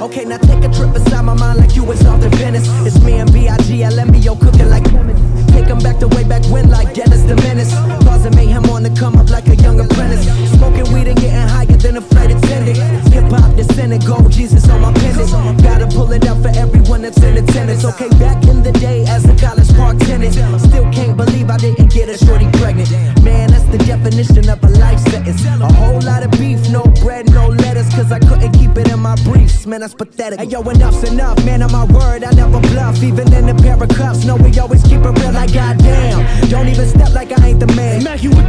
Okay, now take a trip inside my mind like you was off to Venice. It's me and B.I.G. LMBO cooking like lemons. Take 'em back to way back when, like Dennis the Menace. Causing mayhem on the come up like a young apprentice. Smoking weed and getting higher than a flight attendant. Hip hop descendant, gold Jesus on my pendant. Gotta pull it out for everyone that's in attendance. Okay, back in the day as a college park tenant. Still can't believe I didn't get a shorty pregnant. Man, that's the definition of a life sentence. A whole lot of beef, no bread, no lettuce. Cause I couldn't Man, that's pathetic. Hey, yo, enough's enough. Man, on my word, I never bluff. Even in a pair of cuffs. No, we always keep it real like goddamn. Don't even step like I ain't the man. Smack you with.